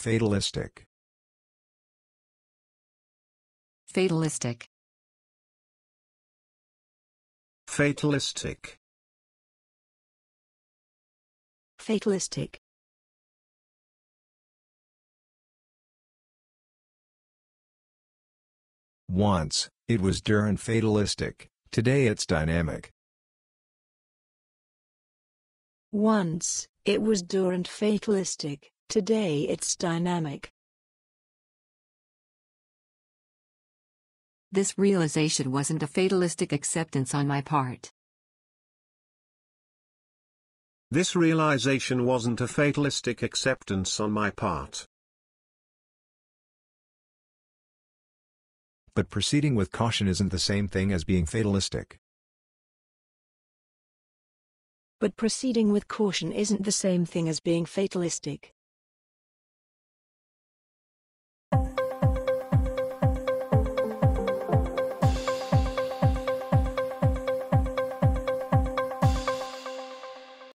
Fatalistic. Fatalistic. Fatalistic. Fatalistic. Once, it was dur and fatalistic, today it's dynamic. Once, it was dur and fatalistic, today it's dynamic. This realization wasn't a fatalistic acceptance on my part. This realization wasn't a fatalistic acceptance on my part. But proceeding with caution isn't the same thing as being fatalistic. But proceeding with caution isn't the same thing as being fatalistic.